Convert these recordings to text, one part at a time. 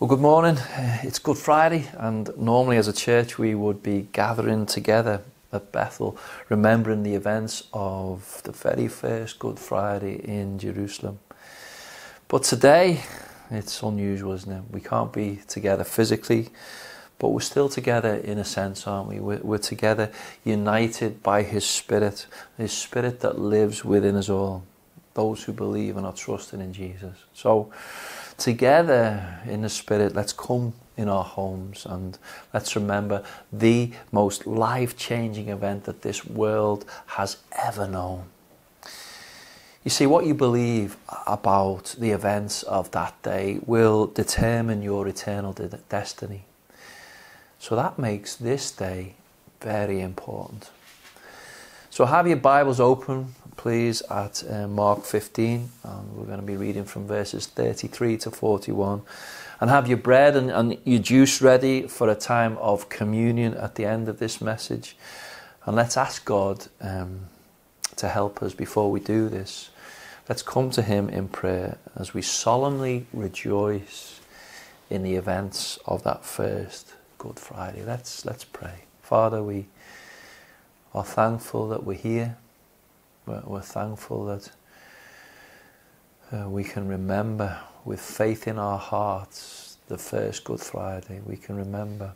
Well, good morning. It's Good Friday, and normally as a church we would be gathering together at Bethel, remembering the events of the very first Good Friday in Jerusalem. But today, it's unusual, isn't it? We can't be together physically, but we're still together in a sense, aren't we? We're, we're together united by His Spirit, His Spirit that lives within us all, those who believe and are trusting in Jesus. So, together in the Spirit, let's come in our homes and let's remember the most life changing event that this world has ever known. You see, what you believe about the events of that day will determine your eternal de- destiny. So that makes this day very important. So have your Bibles open please, at uh, Mark 15. And we're going to be reading from verses 33 to 41. And have your bread and, and your juice ready for a time of communion at the end of this message. And let's ask God um, to help us before we do this. Let's come to Him in prayer as we solemnly rejoice in the events of that first Good Friday. Let's, let's pray. Father, we are thankful that we're here. We're, thankful that uh, we can remember with faith in our hearts the first Good Friday. We can remember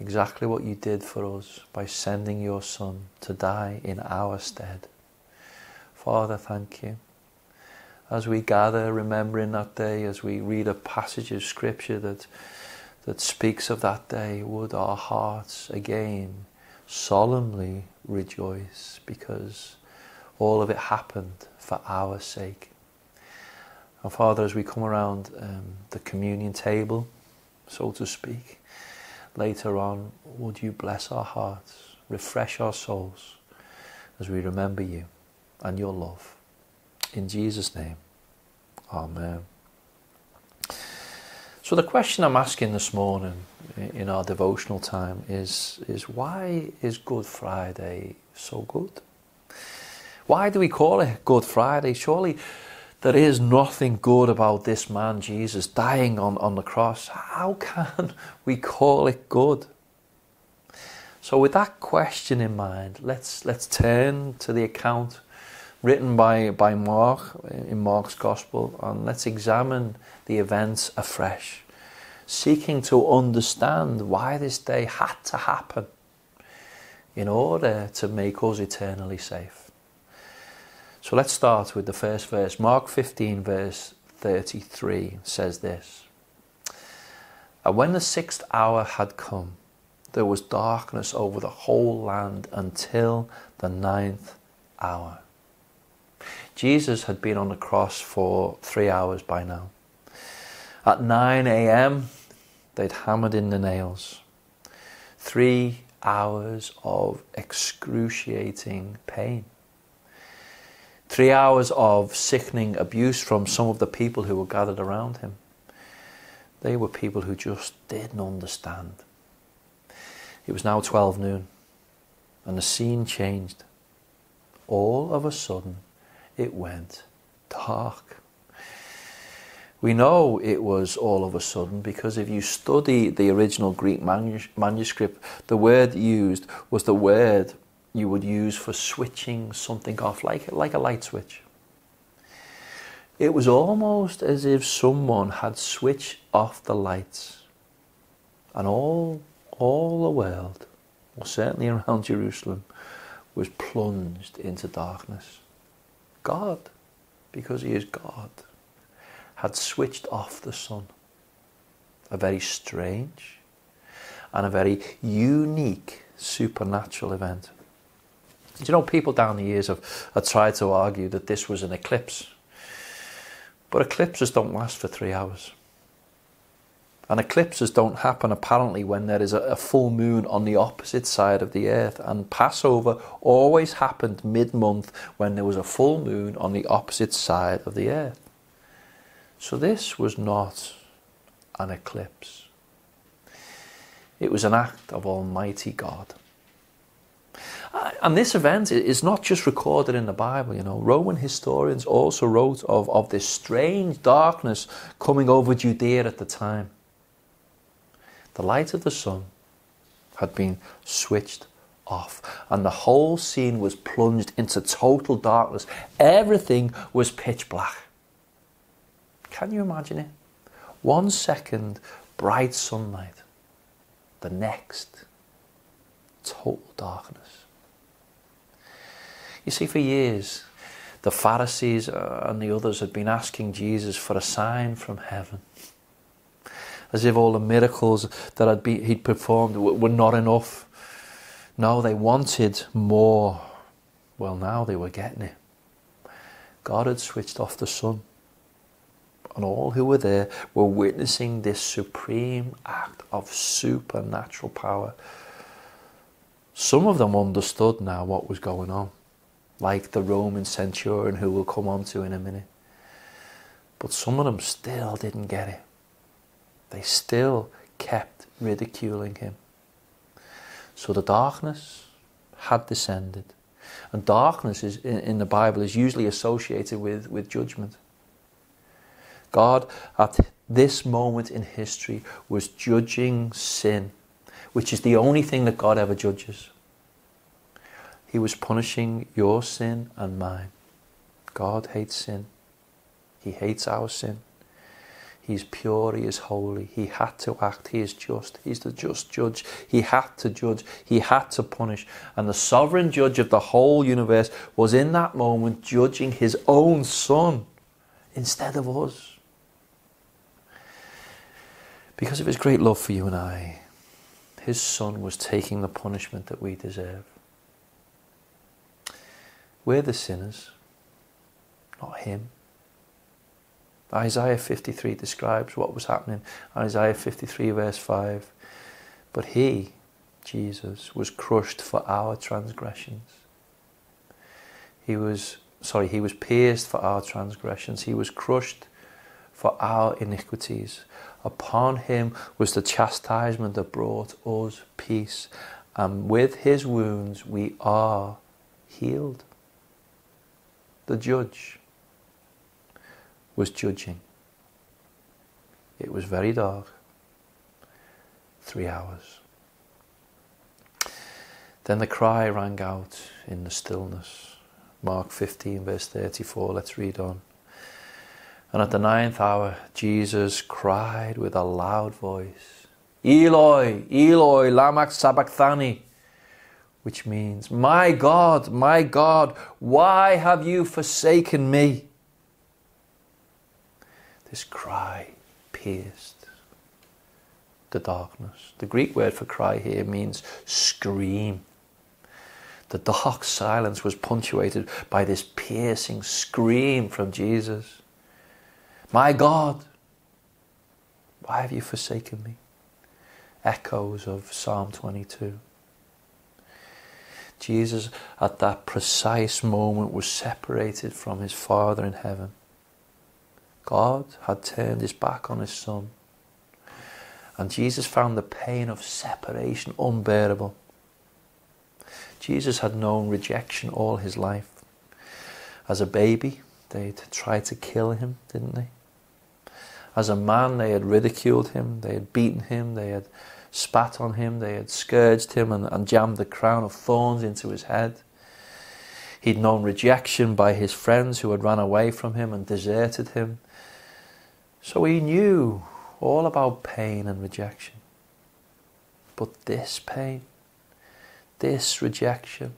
exactly what you did for us by sending your Son to die in our stead. Father, thank you. As we gather, remembering that day, as we read a passage of Scripture that, that speaks of that day, would our hearts again solemnly rejoice because all of it happened for our sake. And Father, as we come around um, the communion table, so to speak, later on, would you bless our hearts, refresh our souls as we remember you and your love. In Jesus' name, Amen. So the question I'm asking this morning in our devotional time is, is why is Good Friday so good? Why do we call it Good Friday? Surely there is nothing good about this man Jesus dying on, on the cross. How can we call it good? So with that question in mind, let's let's turn to the account written by, by Mark uh, in Mark's Gospel and let's examine the events afresh, seeking to understand why this day had to happen in order to make us eternally safe. So let's start with the first verse. Mark 15, verse 33 says this And when the sixth hour had come, there was darkness over the whole land until the ninth hour. Jesus had been on the cross for three hours by now. At 9 a.m., they'd hammered in the nails. Three hours of excruciating pain. Three hours of sickening abuse from some of the people who were gathered around him. They were people who just didn't understand. It was now 12 noon, and the scene changed. All of a sudden, it went dark. We know it was all of a sudden because if you study the original Greek manuscript, the word used was the word you would use for switching something off, like, like a light switch. It was almost as if someone had switched off the lights and all, all the world, or certainly around Jerusalem, was plunged into darkness. God, because He is God, had switched off the sun. A very strange and a very unique supernatural event. Do you know, people down the years have, have tried to argue that this was an eclipse. But eclipses don't last for three hours. And eclipses don't happen apparently when there is a, a, full moon on the opposite side of the earth. And Passover always happened mid month when there was a full moon on the opposite side of the earth. So this was not an eclipse, it was an act of Almighty God. And this event is not just recorded in the Bible, you know. Roman historians also wrote of, of this strange darkness coming over Judea at the time. The light of the sun had been switched off, and the whole scene was plunged into total darkness. Everything was pitch black. Can you imagine it? One second, bright sunlight, the next, total darkness. You see, for years, the Pharisees uh, and the others had been asking Jesus for a sign from heaven. As if all the miracles that been, he'd performed were not enough. No, they wanted more. Well, now they were getting it. God had switched off the sun and all who were there were witnessing this supreme act of supernatural power. Some of them understood now what was going on, like the Roman centurion who we'll come on to in a minute. But some of them still didn't get it. They still kept ridiculing him. So the darkness had descended. And darkness is, in the Bible is usually associated with, with judgment. God, at this moment in history, was judging sin, which is the only thing that God ever judges. He was punishing your sin and mine. God hates sin. He hates our sin. He's pure, he is holy. He had to act, he is just. He's the just judge. He had to judge, he had to punish. And the sovereign judge of the whole universe was in that moment judging his own son instead of us. Because of his great love for you and I, his son was taking the punishment that we deserve. We're the sinners, not him. Isaiah 53 describes what was happening. Isaiah 53, verse 5. But he, Jesus, was crushed for our transgressions. He was, sorry, he was pierced for our transgressions. He was crushed for our iniquities. Upon him was the chastisement that brought us peace, and with his wounds we are healed. The judge was judging. It was very dark. Three hours. Then the cry rang out in the stillness. Mark 15, verse 34. Let's read on. And at the ninth hour, Jesus cried with a loud voice, Eloi, Eloi, lama sabachthani, which means, My God, my God, why have you forsaken me? This cry pierced the darkness. The Greek word for cry here means scream. The dark silence was punctuated by this piercing scream from Jesus. My God, why have you forsaken me? Echoes of Psalm 22. Jesus, at that precise moment, was separated from his Father in heaven. God had turned his back on his Son. And Jesus found the pain of separation unbearable. Jesus had known rejection all his life. As a baby, they'd tried to kill him, didn't they? As a man, they had ridiculed him, they had beaten him, they had spat on him, they had scourged him and, and jammed the crown of thorns into his head. He'd known rejection by his friends who had run away from him and deserted him. So he knew all about pain and rejection. But this pain, this rejection,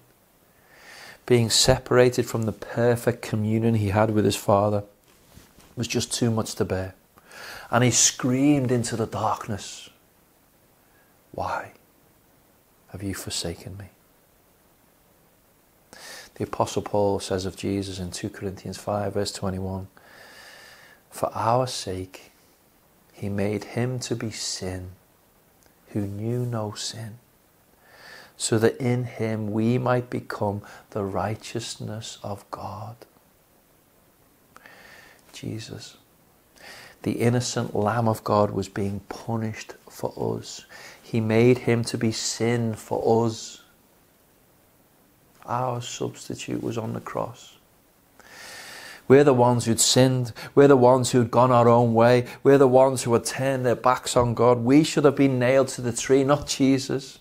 being separated from the perfect communion he had with his Father, was just too much to bear and he screamed into the darkness, Why have you forsaken me? The Apostle Paul says of Jesus in 2 Corinthians 5, verse 21 For our sake, he made him to be sin who knew no sin, so that in him we might become the righteousness of God. Jesus the innocent Lamb of God was being punished for us. He made him to be sin for us. Our substitute was on the cross. We're the ones who'd sinned. We're the ones who'd gone our own way. We're the ones who had turned their backs on God. We should have been nailed to the tree, not Jesus.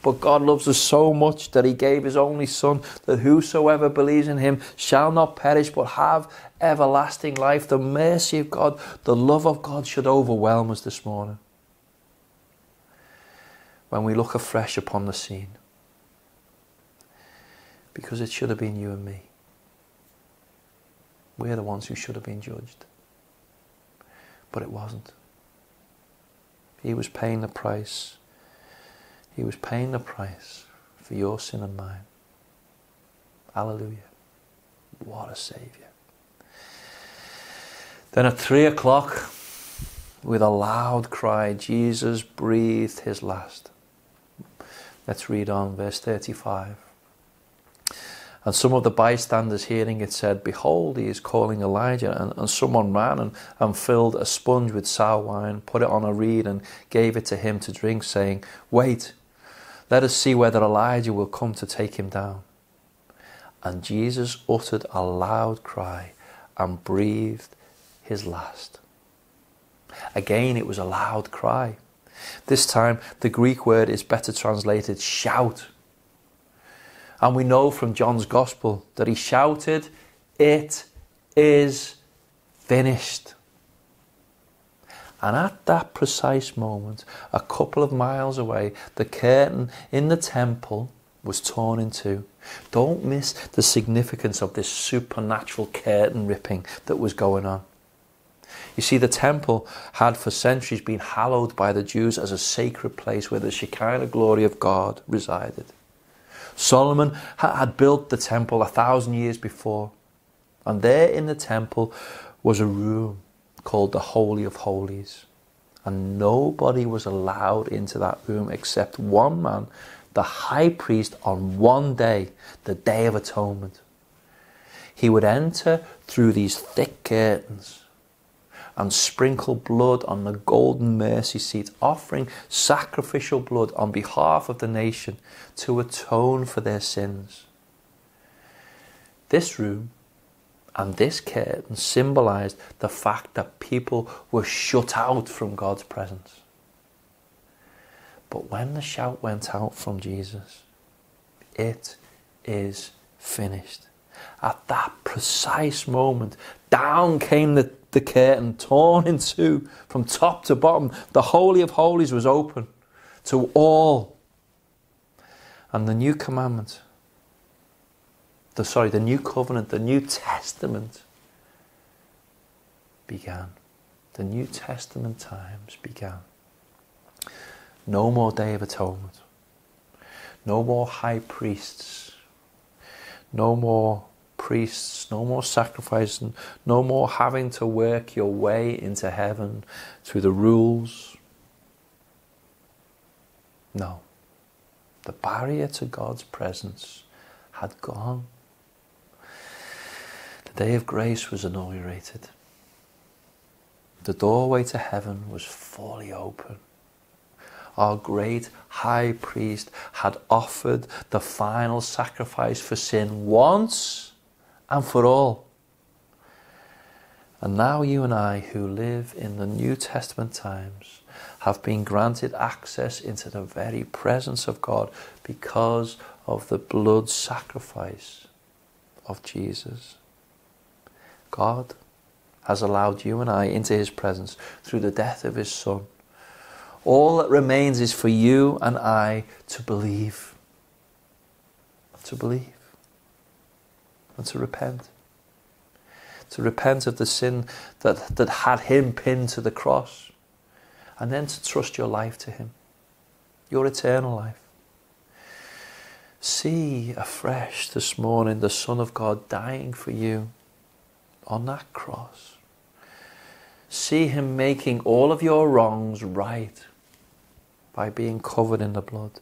But God loves us so much that He gave His only Son, that whosoever believes in Him shall not perish but have everlasting life. The mercy of God, the love of God should overwhelm us this morning. When we look afresh upon the scene. Because it should have been you and me. We're the ones who should have been judged. But it wasn't. He was paying the price. He was paying the price for your sin and mine. Hallelujah. What a Saviour. Then at three o'clock, with a loud cry, Jesus breathed his last. Let's read on, verse 35. And some of the bystanders hearing it said, Behold, he is calling Elijah. And, and someone ran and, and filled a sponge with sour wine, put it on a reed, and gave it to him to drink, saying, Wait, let us see whether Elijah will come to take him down. And Jesus uttered a loud cry and breathed his last. Again, it was a loud cry. This time, the Greek word is better translated shout. And we know from John's Gospel that he shouted, It is finished. And at that precise moment, a couple of miles away, the curtain in the temple was torn in two. Don't miss the significance of this supernatural curtain ripping that was going on. You see, the temple had for centuries been hallowed by the Jews as a sacred place where the Shekinah glory of God resided. Solomon had built the temple a thousand years before. And there in the temple was a room called the Holy of Holies. And nobody was allowed into that room except one man, the high priest, on one day, the Day of Atonement. He would enter through these thick curtains and sprinkle blood on the golden mercy seat, offering sacrificial blood on behalf of the nation to atone for their sins. This room and this curtain symbolized the fact that people were shut out from God's presence. But when the shout went out from Jesus, it is finished. At that precise moment, down came the the curtain torn in two from top to bottom. The Holy of Holies was open to all. And the new commandment, the sorry, the new covenant, the new testament began. The New Testament times began. No more Day of Atonement. No more high priests. No more priests, no more sacrificing, no more having to work your way into heaven through the rules. No. The barrier to God's presence had gone. The day of grace was inaugurated. The doorway to heaven was fully open. Our great high priest had offered the final sacrifice for sin once and for all. And now you and I, who live in the New Testament times, have been granted access into the very presence of God because of the blood sacrifice of Jesus. God has allowed you and I into his presence through the death of his Son. All that remains is for you and I to believe. To believe and to repent. To repent of the sin that, that had him pinned to the cross. And then to trust your life to him, your eternal life. See afresh this morning the Son of God dying for you on that cross. See him making all of your wrongs right by being covered in the blood.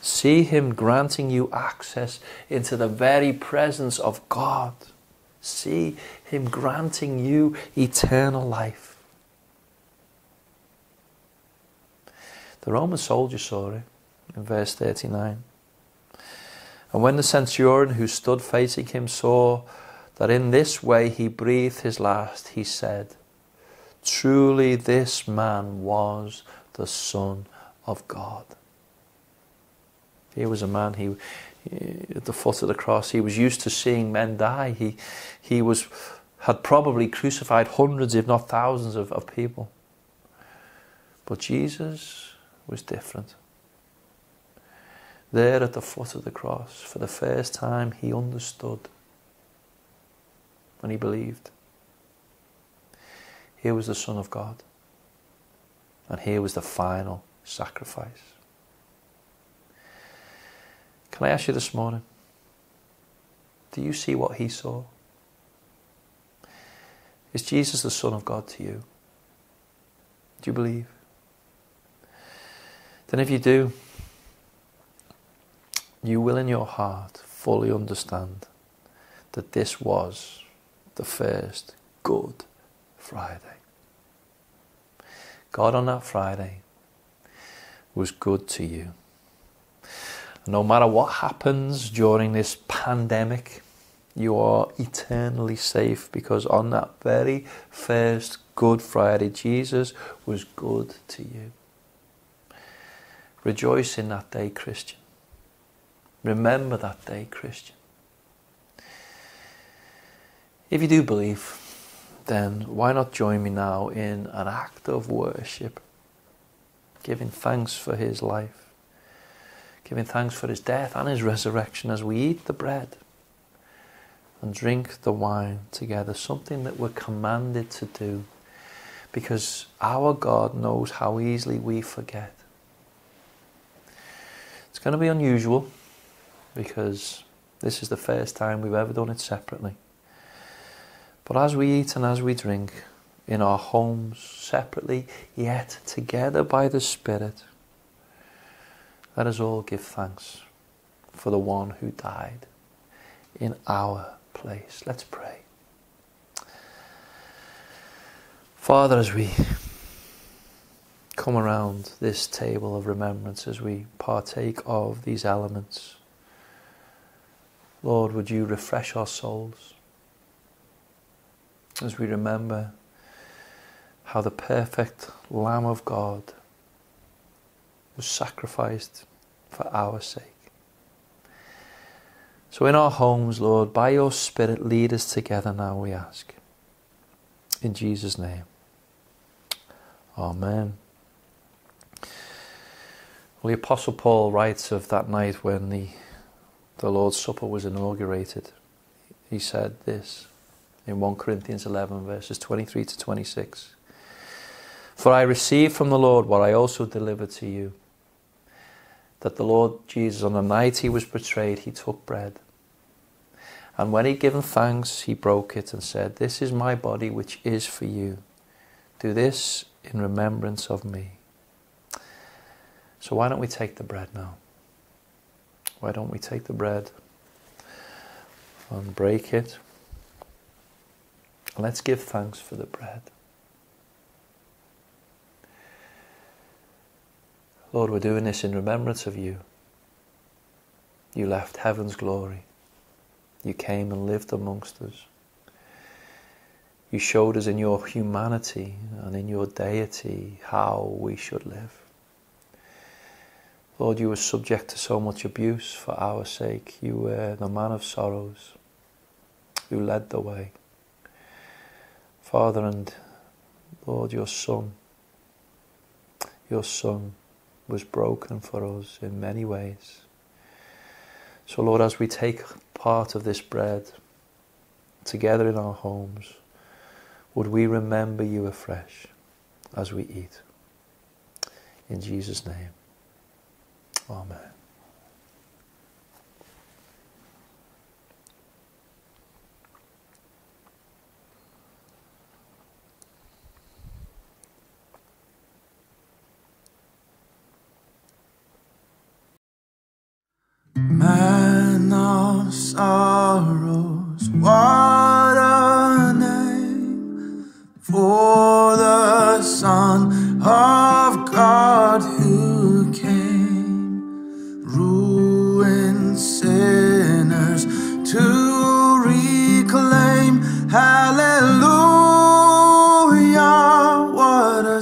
See Him granting you access into the very presence of God. See Him granting you eternal life. The Roman soldier saw it in verse 39. And when the centurion who stood facing him saw that in this way he breathed his last, he said, Truly this man was the Son of God. He was a man, he, eh, at the foot of the cross, he was used to seeing men die. He, he was, had probably crucified hundreds, if not thousands, of, of people. But Jesus was different. There at the foot of the cross, for the first time, he understood and he believed. Here was the Son of God, and here was the final sacrifice. Can I ask you this morning? Do you see what he saw? Is Jesus the Son of God to you? Do you believe? Then, if you do, you will in your heart fully understand that this was the first Good Friday. God on that Friday was good to you. No matter what happens during this pandemic, you are eternally safe because on that very first Good Friday, Jesus was good to you. Rejoice in that day, Christian. Remember that day, Christian. If you do believe, then why not join me now in an act of worship, giving thanks for his life, giving thanks for his death and his resurrection as we eat the bread and drink the wine together, something that we're commanded to do because our God knows how easily we forget. It's going to be unusual because this is the first time we've ever done it separately. But as we eat and as we drink, in our homes, separately, yet together by the Spirit, let us all give thanks for the one who died in our place. Let's pray. Father, as we come around this table of remembrance, as we partake of these elements, Lord, would you refresh our souls as we remember how the perfect Lamb of God was sacrificed for our sake. So, in our homes, Lord, by your Spirit, lead us together now, we ask. In Jesus' name. Amen. Well, the Apostle Paul writes of that night when the the Lord's Supper was inaugurated, he said this in 1 Corinthians 11, verses 23 to 26. For I received from the Lord what I also delivered to you that the Lord Jesus, on the night he was betrayed, he took bread. And when he'd given thanks, he broke it and said, This is my body, which is for you. Do this in remembrance of me. So, why don't we take the bread now? Why don't we take the bread and break it? Let's give thanks for the bread. Lord, we're doing this in remembrance of you. You left heaven's glory. You came and lived amongst us. You showed us in your humanity and in your deity how we should live. Lord, you were subject to so much abuse for our sake. You were the man of sorrows who led the way. Father, and Lord, your Son, your Son was broken for us in many ways. So, Lord, as we take part of this bread together in our homes, would we remember you afresh as we eat? In Jesus' name. Amen.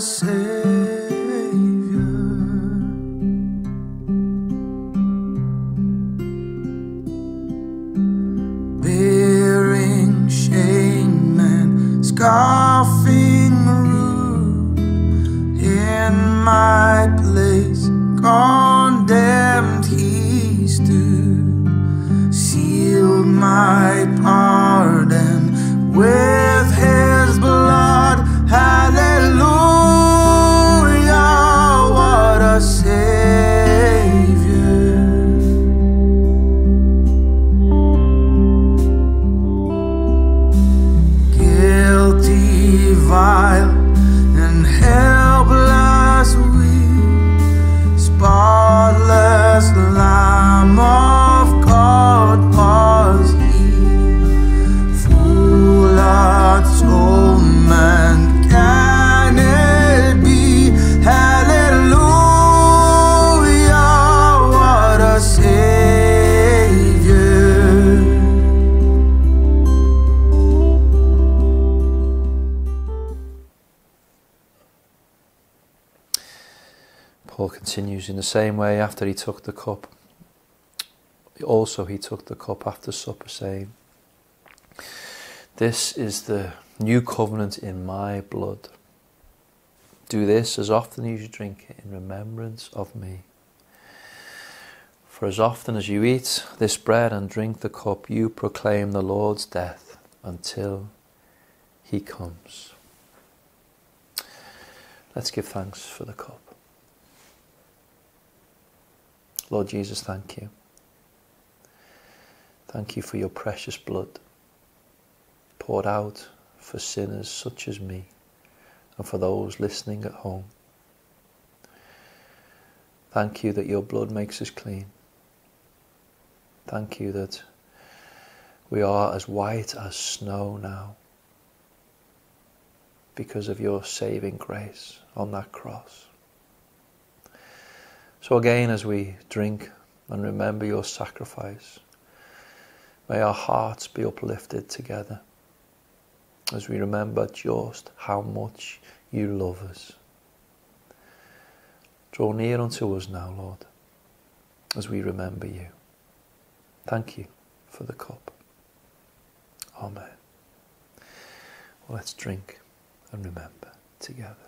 A the same way after he took the cup. Also, he took the cup after supper, saying, This is the new covenant in my blood. Do this as often as you drink it in remembrance of me. For as often as you eat this bread and drink the cup, you proclaim the Lord's death until he comes. Let's give thanks for the cup. Lord Jesus, thank you. Thank you for your precious blood poured out for sinners such as me and for those listening at home. Thank you that your blood makes us clean. Thank you that we are as white as snow now because of your saving grace on that cross. So again, as we drink and remember your sacrifice, may our hearts be uplifted together as we remember just how much you love us. Draw near unto us now, Lord, as we remember you. Thank you for the cup. Amen. Well, let's drink and remember together.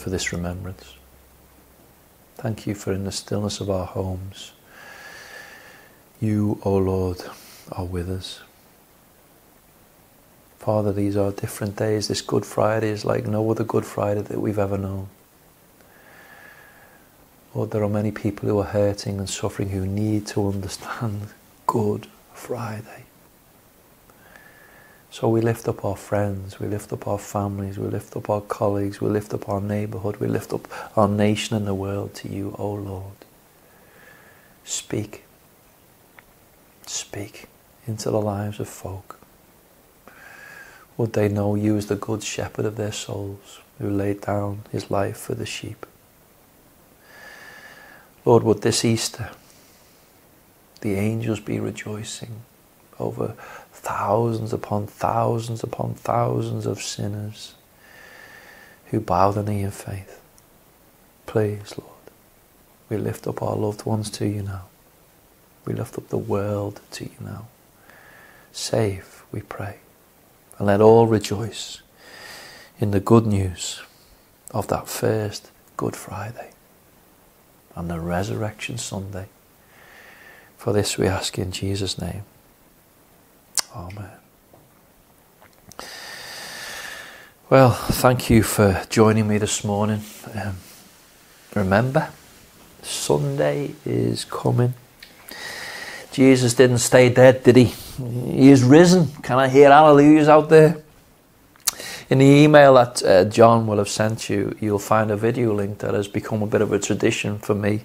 For this remembrance. Thank you for in the stillness of our homes, you, O Lord, are with us. Father, these are different days. This Good Friday is like no other Good Friday that we've ever known. Lord, there are many people who are hurting and suffering who need to understand Good Friday. So we lift up our friends, we lift up our families, we lift up our colleagues, we lift up our neighbourhood, we lift up our nation and the world to you, O Lord. Speak. Speak into the lives of folk. Would they know you as the good shepherd of their souls who laid down his life for the sheep? Lord, would this Easter the angels be rejoicing over thousands upon thousands upon thousands of sinners who bow the knee in faith. Please, Lord, we lift up our loved ones to you now. We lift up the world to you now. Save, we pray, and let all rejoice in the good news of that first Good Friday and the Resurrection Sunday. For this we ask in Jesus' name. Amen. Well, thank you for joining me this morning. Um, remember, Sunday is coming. Jesus didn't stay dead, did he? He is risen. Can I hear hallelujahs out there? In the email that uh, John will have sent you, you'll find a video link that has become a bit of a tradition for me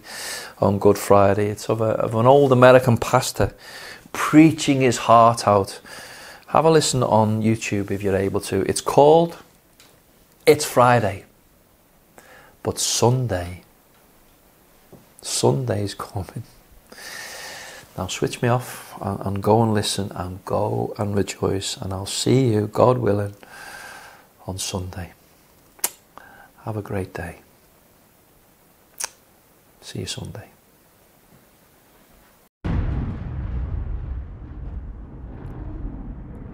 on Good Friday. It's of, a, of an old American pastor preaching his heart out. Have a listen on YouTube if you're able to. It's called It's Friday, but Sunday. Sunday's coming. Now switch me off and, and go and listen and go and rejoice, and I'll see you, God willing, on Sunday. Have a great day. See you Sunday.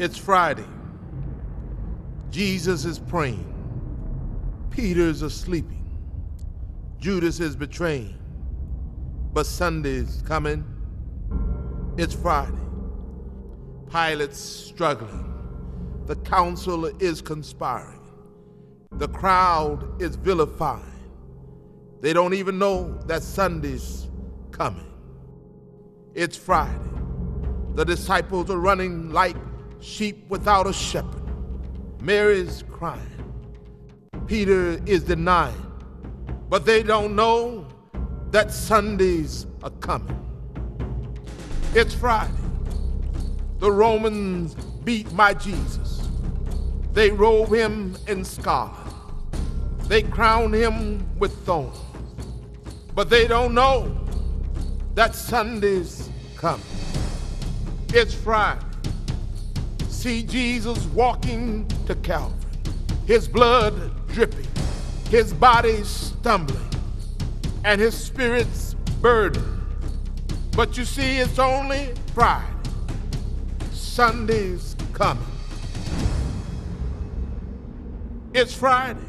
It's Friday. Jesus is praying. Peter's asleep. Judas is betraying. But Sunday's coming. It's Friday. Pilate's struggling. The council is conspiring. The crowd is vilifying. They don't even know that Sunday's coming. It's Friday. The disciples are running like sheep without a shepherd. Mary's crying. Peter is denying. But they don't know that Sundays are coming. It's Friday. The Romans beat my Jesus. They robe him in scarlet. They crown him with thorns. But they don't know that Sunday's coming. It's Friday. See Jesus walking to Calvary, his blood dripping, his body stumbling, and his spirit's burdened. But you see, it's only Friday. Sunday's coming. It's Friday.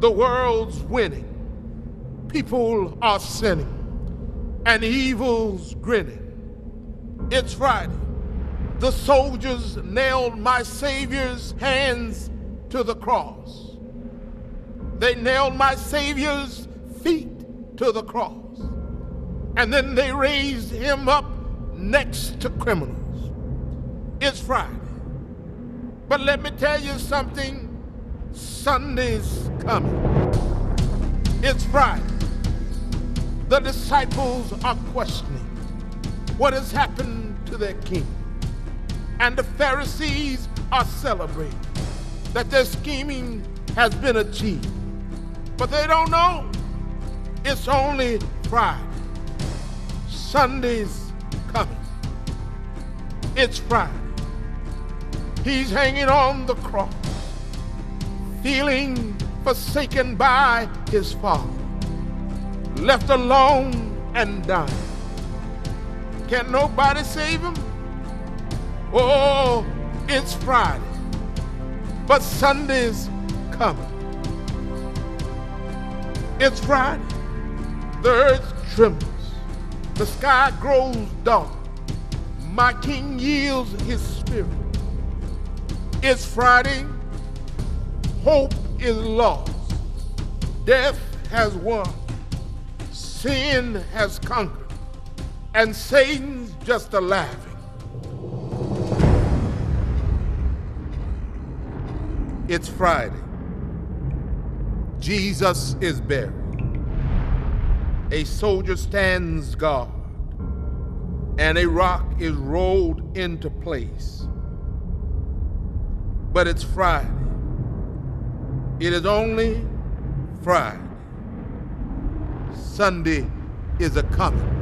The world's winning. People are sinning. And evil's grinning. It's Friday. The soldiers nailed my Savior's hands to the cross. They nailed my Savior's feet to the cross. And then they raised him up next to criminals. It's Friday. But let me tell you something Sunday's coming. It's Friday. The disciples are questioning what has happened to their king. And the Pharisees are celebrating that their scheming has been achieved. But they don't know it's only Friday. Sunday's coming. It's Friday. He's hanging on the cross, feeling forsaken by his father, left alone and dying. Can nobody save him? Oh, it's Friday, but Sunday's coming. It's Friday. The earth trembles. The sky grows dark. My king yields his spirit. It's Friday. Hope is lost. Death has won. Sin has conquered. And Satan's just a laughing. It's Friday. Jesus is buried. A soldier stands guard, and a rock is rolled into place. But it's Friday. It is only Friday. Sunday is a coming.